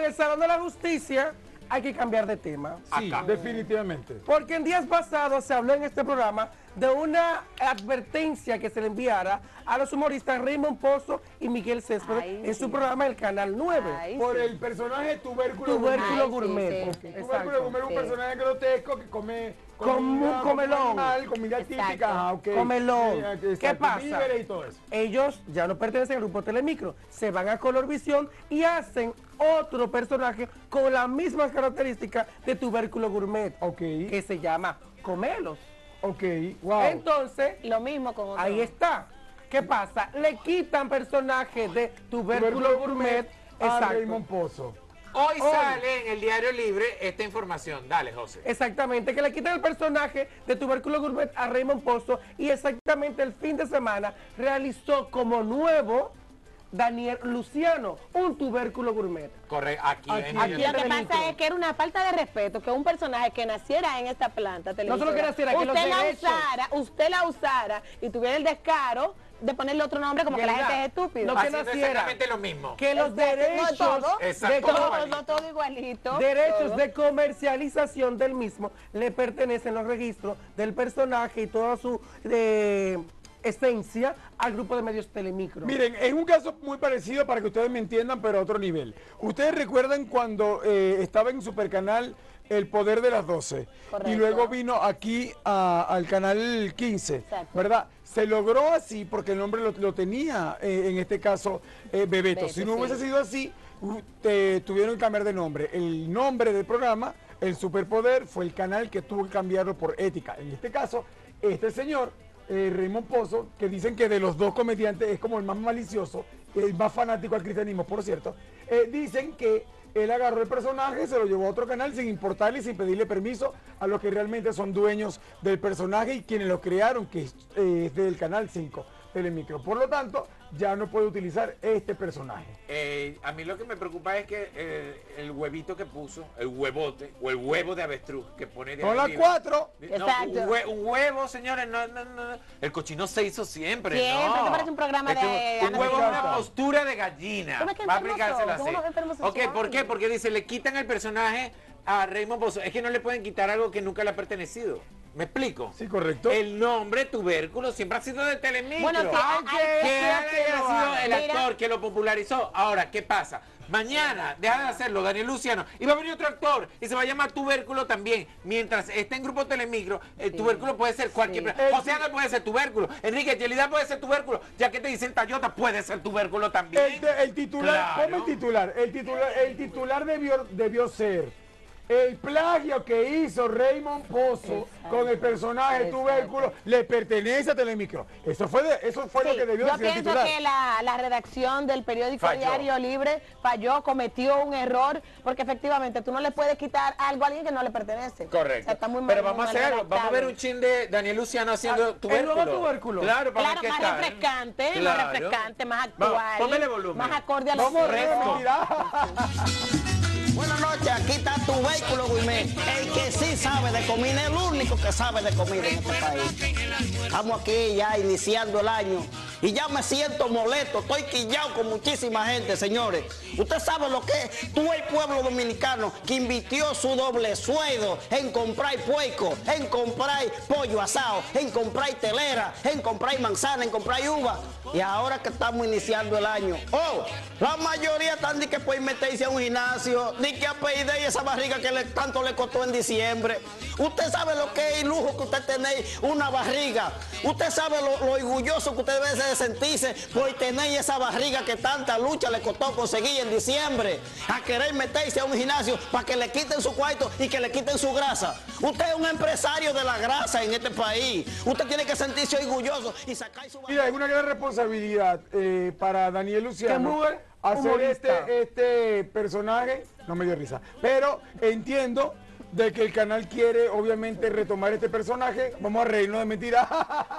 en el Salón de la Justicia hay que cambiar de tema. Sí, definitivamente. Porque en días pasados se habló en este programa de una advertencia que se le enviara a los humoristas Raymond Pozo y Miguel Céspedes Ay, en su programa El Canal 9. Ay, Por sí. el personaje tubérculo Tubérculo Ay, gourmet. sí, sí, Ok, sí. Tubérculo exacto. gourmet es un Sí. personaje grotesco que come comida, un comelón. animal, comida Exacto. típica, ah. Comelón. ¿Qué pasa? víveres y todo eso. Ellos ya no pertenecen al grupo Telemicro, se van a Colorvisión y hacen otro personaje con las mismas características de Tubérculo Gourmet, Ok, que se llama Comelos. Ok, wow. Entonces, Lo mismo con otro. Ahí está. ¿Qué pasa? Le quitan personajes de tubérculo gourmet. a. Raymond Pozo. Hoy Hoy. sale en el Diario Libre esta información. Dale, José. Exactamente, que le quitan el personaje de tubérculo gourmet a Raymond Pozo y exactamente el fin de semana realizó como nuevo Daniel Luciano, un tubérculo gourmet. Corre aquí. Aquí. Aquí Lo que pasa es que era una falta de respeto que un personaje que naciera en esta planta televisora, solo que naciera, que usted la derechos- usara, usted la usara y tuviera el descaro de ponerle otro nombre como que la ¿Verdad? gente es estúpida. No que naciera. exactamente lo mismo. Que los Exacto, no derechos, todo. De, Todo no todo igualito. derechos todo. de comercialización del mismo le pertenecen los registros del personaje y toda su eh, esencia al grupo de medios Telemicro. Miren, es un caso muy parecido para que ustedes me entiendan, pero a otro nivel. Ustedes recuerdan cuando eh, estaba en Supercanal El Poder de las 12 y luego vino aquí a- al canal 15, Exacto. ¿verdad? Se logró así porque el nombre lo, lo tenía, eh, en este caso, eh, Bebeto. Beto, Si no sí. hubiese sido así, te- tuvieron que cambiar de nombre. El nombre del programa, el Superpoder, fue el canal que tuvo que cambiarlo por ética. En este caso, este señor eh, Raymond Pozo, que dicen que de los dos comediantes es como el más malicioso, el más fanático al cristianismo, por cierto, eh, dicen que él agarró el personaje, se lo llevó a otro canal sin importarle y sin pedirle permiso a los que realmente son dueños del personaje y quienes lo crearon, que es, eh, del canal 5 Telemicro. Por lo tanto, ya no puede utilizar este personaje. Eh, a mí lo que me preocupa es que eh, el huevito que puso, el huevote o el huevo de avestruz que pone de Son las cuatro. No, Exacto. un, hue- un huevo, señores, no, no, no. El cochino se hizo siempre. Siempre, no. parece un programa Este, de Un huevo es una postura de gallina. ¿Cómo es que Va a son? así. ¿Cómo enfermos Ok, ¿por qué? Porque dice, le quitan el personaje a Raymond Pozo. Es que no le pueden quitar algo que nunca le ha pertenecido. ¿Me explico? Sí, correcto. El nombre tubérculo siempre ha sido de Telemicro. Bueno, que haya sido el Mira. actor que lo popularizó. Ahora, ¿qué pasa? Mañana deja de hacerlo Daniel Luciano y va a venir otro actor y se va a llamar Tubérculo también. Mientras esté en Grupo Telemicro, el Sí. tubérculo puede ser cualquier. Sí. persona. José Ángel puede ser tubérculo. Enrique Yelida puede ser tubérculo. Ya que te dicen Tayota, puede ser tubérculo también. El, de- el titular, Claro. ponme el titular. El titular, el titular debió, debió ser el plagio que hizo Raymond Pozo Exacto. con el personaje Exacto. tubérculo le pertenece a Telemicro. Eso fue, de- eso fue lo que debió yo decir el pienso titular. que la, la redacción del periódico Falló. Diario Libre falló, cometió un error, porque efectivamente tú no le puedes quitar algo a alguien que no le pertenece. O Correcto. sea, está muy mal- Pero muy vamos a hacer. Vamos a ver un chin de Daniel Luciano haciendo Ah, tubérculo. tubérculo. Claro, para Claro, más refrescante, más refrescante, más actual. volumen. Más acorde a los Vamos aquí está tu vehículo gourmet. El que sí sabe de comida, el único que sabe de comida en este país. Estamos aquí ya iniciando el año y ya me siento molesto, estoy quillado con muchísima gente, señores. Usted sabe lo que es tú el pueblo dominicano que invirtió su doble sueldo en comprar puerco, en comprar pollo asado, en comprar telera, en comprar manzana, en comprar uva. Y ahora que estamos iniciando el año, oh, la mayoría están de que pueden meterse a un gimnasio, ni que a esa barriga que tanto le costó en diciembre. Usted sabe lo que es el lujo que usted tiene, una barriga. Usted sabe lo, lo orgulloso que usted debe de sentirse por tener esa barriga que tanta lucha le costó conseguir en diciembre. A querer meterse a un gimnasio para que le quiten su cuarto y que le quiten su grasa. Usted es un empresario de la grasa en este país. Usted tiene que sentirse orgulloso y sacar su Mira, es una gran responsabilidad eh, para Daniel Luciano hacer este, este personaje. No me dio risa. Pero entiendo de que el canal quiere obviamente retomar este personaje. Vamos a reírnos de mentira.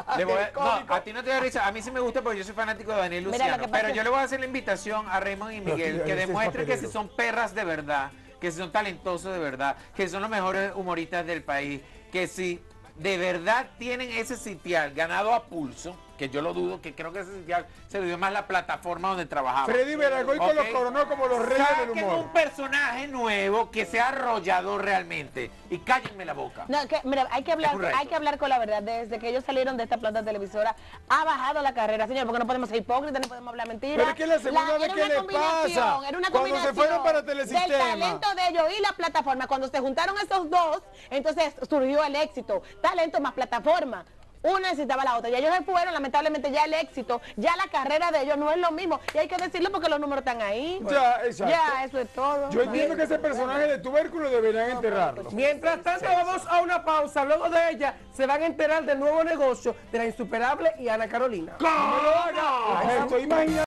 Le voy a- no, a ti no te da risa. A mí sí me gusta porque yo soy fanático de Daniel Luciano. pero yo le voy a hacer la invitación a Raymond y Miguel que demuestren que si son perras de verdad, que si son talentosos de verdad, que son los mejores humoristas del país, que si de verdad tienen ese sitial ganado a pulso, que yo lo dudo, que creo que se, ya se le dio más la plataforma donde trabajaba. Freddy Veragoico Ok. los coronó como los reyes del Saquen humor. un personaje nuevo que sea arrollador realmente y cállenme la boca. No, que, mira, hay que hablar, hay que hablar con la verdad. Desde que ellos salieron de esta planta televisora, ha bajado la carrera, señor, porque no podemos ser hipócritas, no podemos hablar mentiras. Pero es que la segunda vez que una le combinación, pasa, Era una cuando se fueron para Del Telesistema. talento de ellos y la plataforma. Cuando se juntaron esos dos, entonces surgió el éxito. Talento más plataforma. Una necesitaba la otra. Y ellos se fueron, lamentablemente ya el éxito, ya la carrera de ellos no es lo mismo. Y hay que decirlo porque los números están ahí. Ya, exacto. Ya, eso es todo. Yo entiendo que ese personaje de tubérculo deberían enterrarlo. Mientras tanto, vamos a una pausa. Luego de ella, se van a enterar del nuevo negocio de la insuperable y Ana Carolina. Haga. Estoy imaginando.